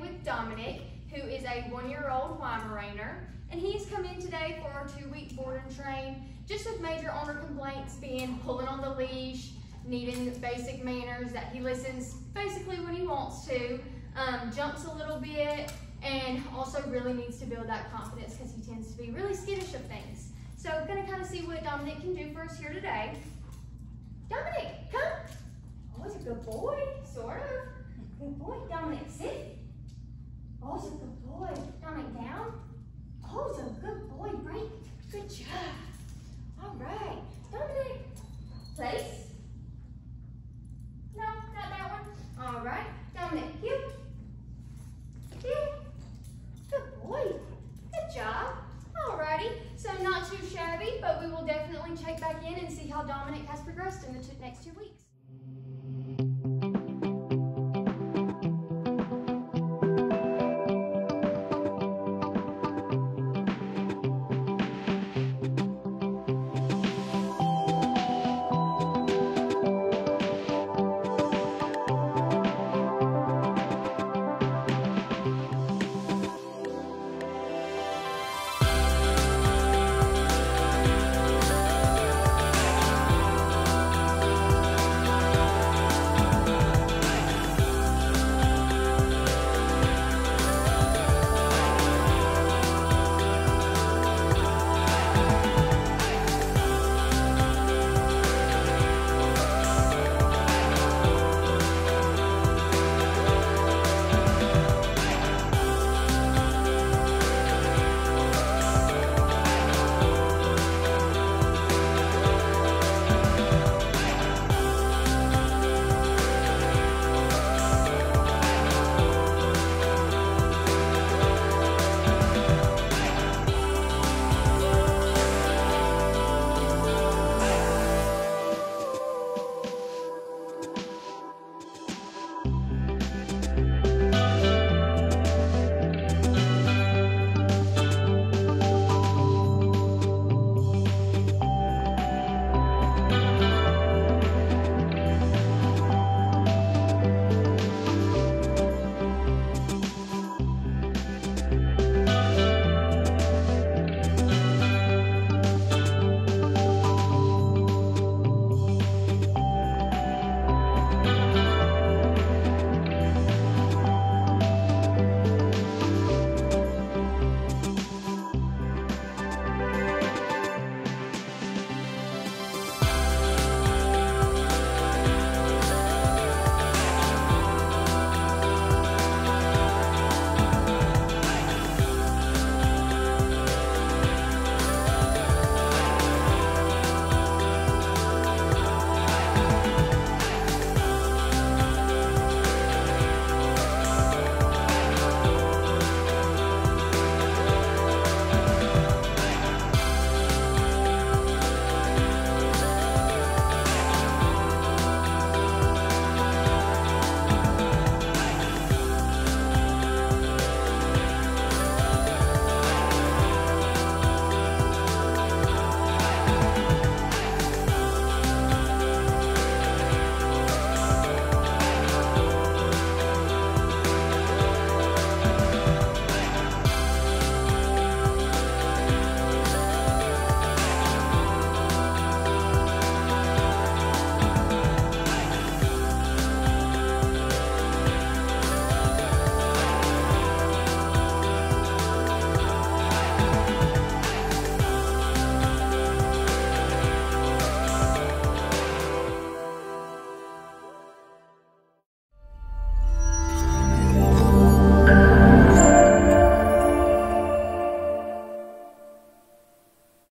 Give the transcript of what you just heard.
with Dominic, who is a one-year-old Weimaraner, and he's come in today for our two-week board and train, just with major owner complaints being pulling on the leash, needing basic manners, that he listens basically when he wants to, um, jumps a little bit, and also really needs to build that confidence because he tends to be really skittish of things. So we're gonna kind of see what Dominic can do for us here today. Definitely check back in and see how Dominic has progressed in the next two weeks.